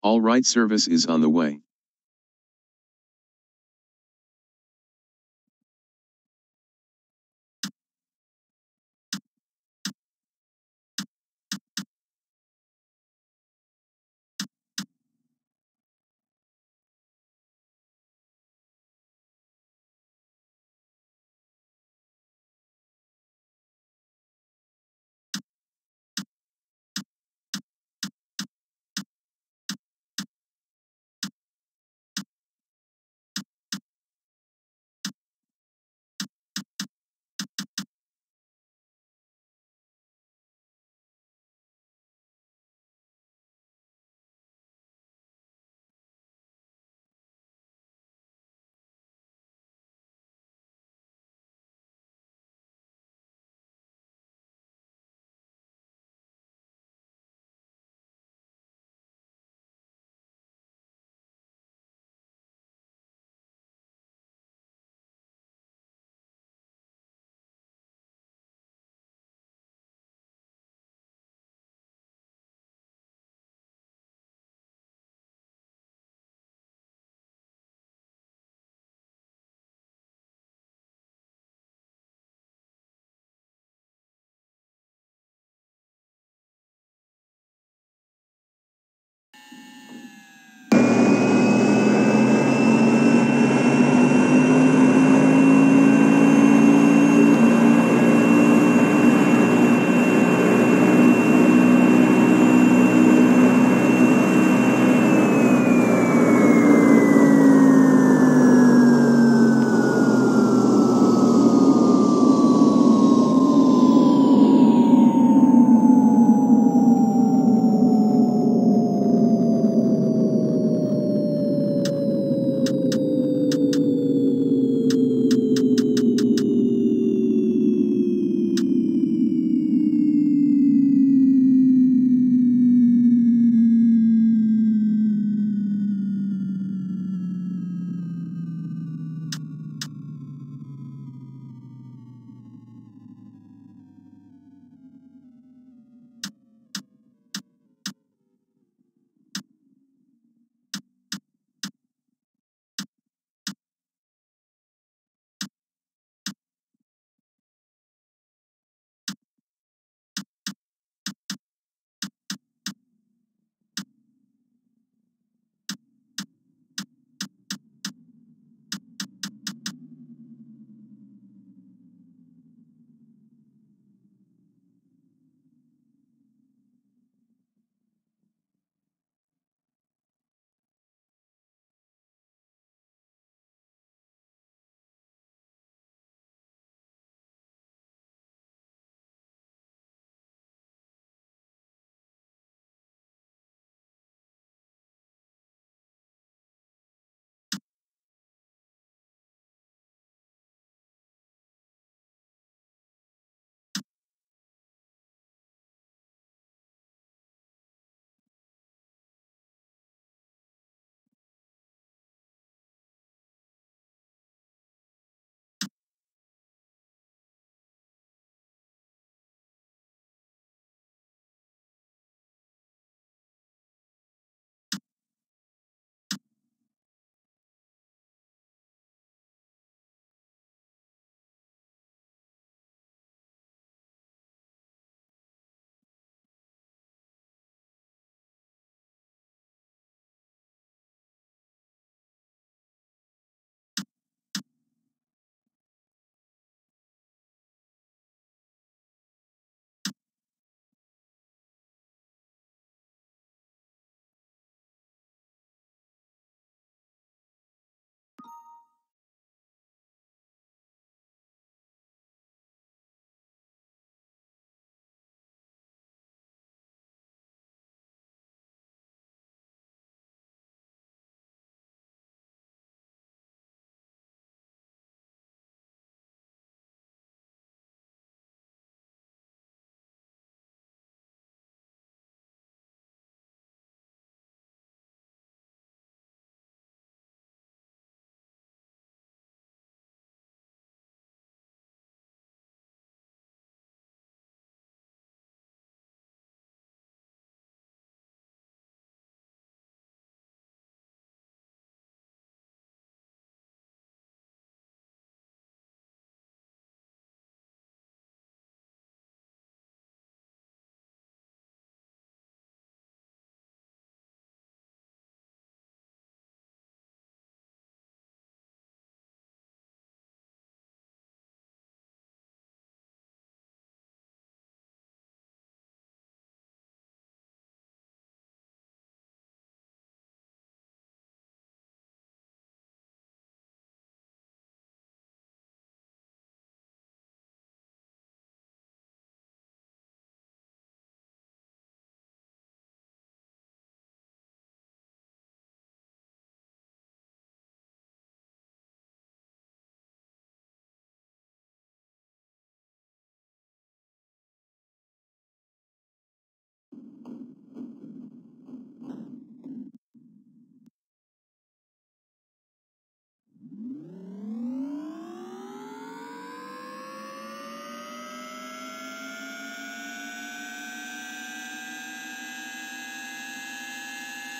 All right service is on the way.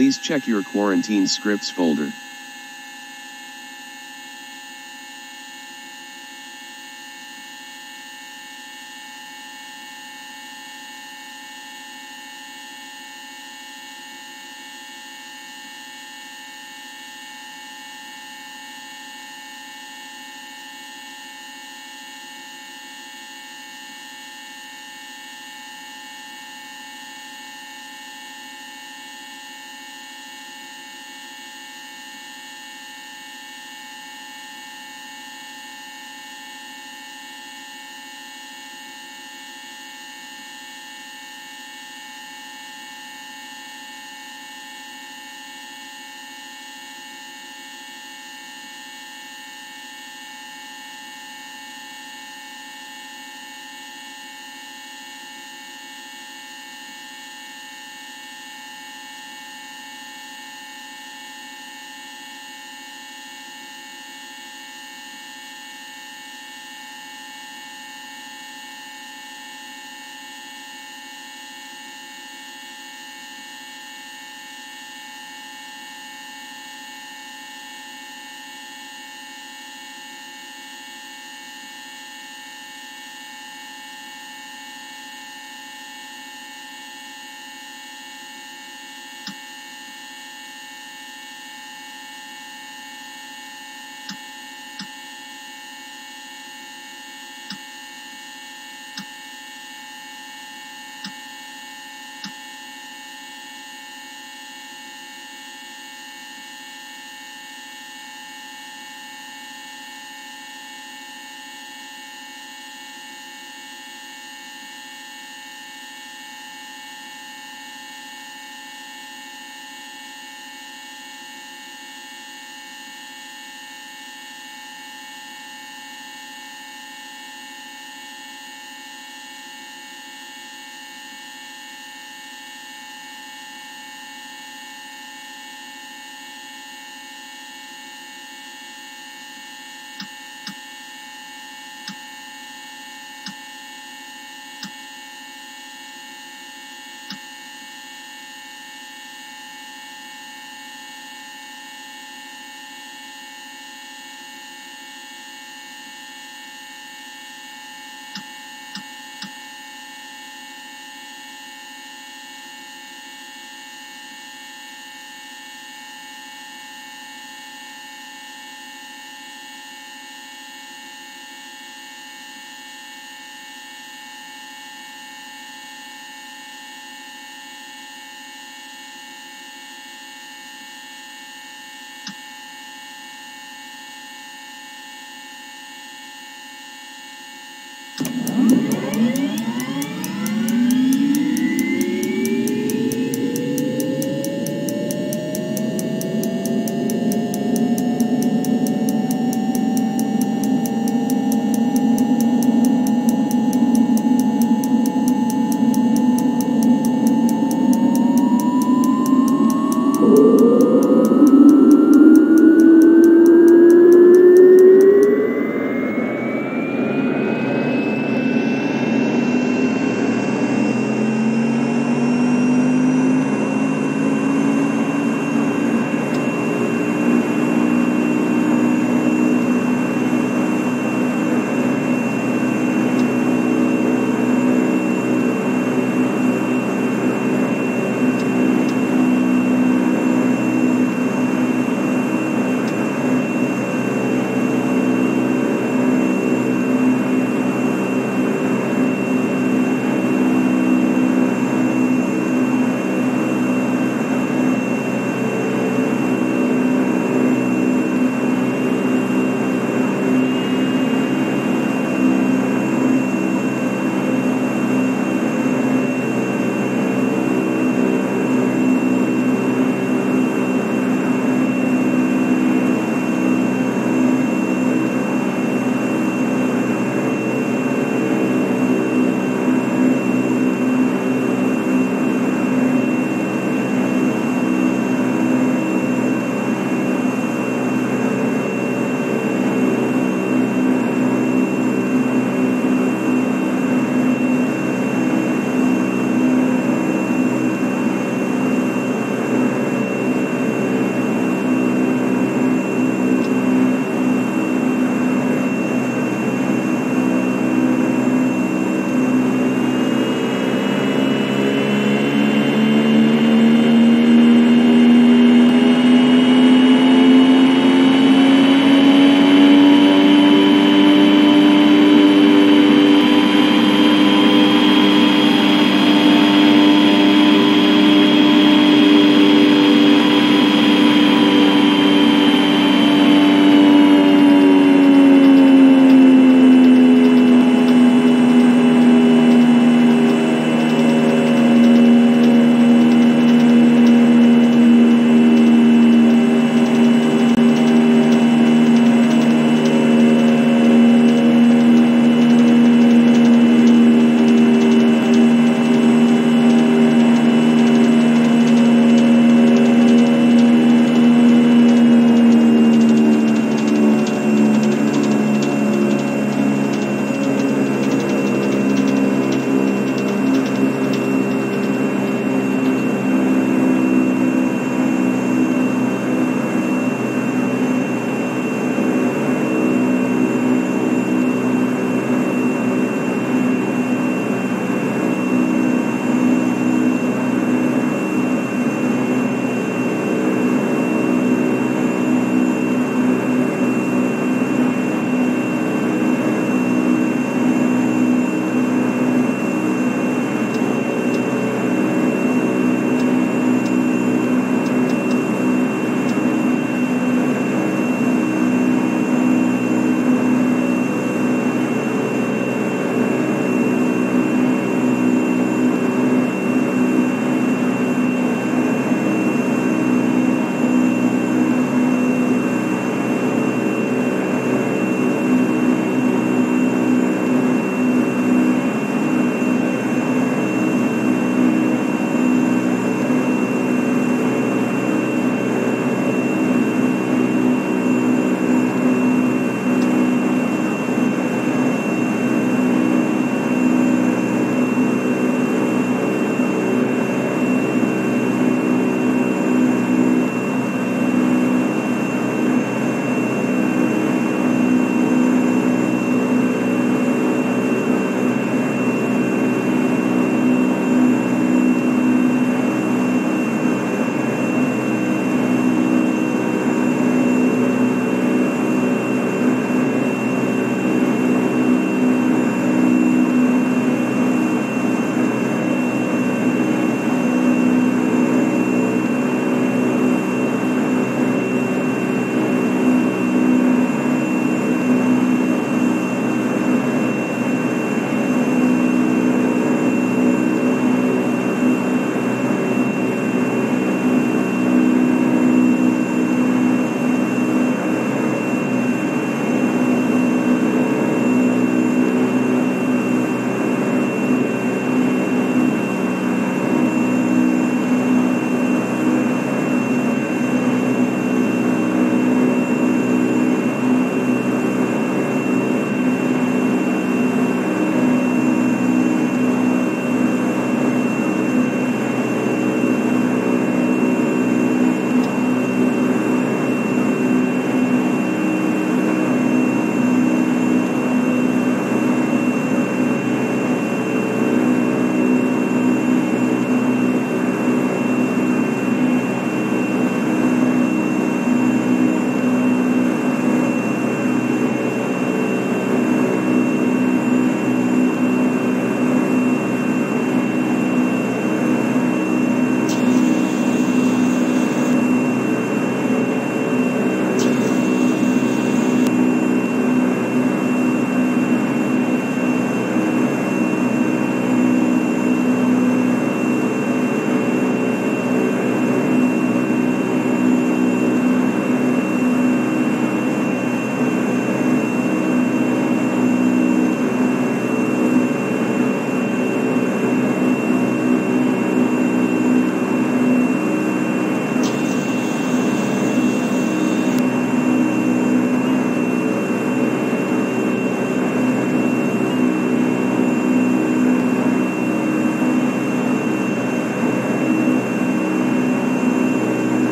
Please check your quarantine scripts folder.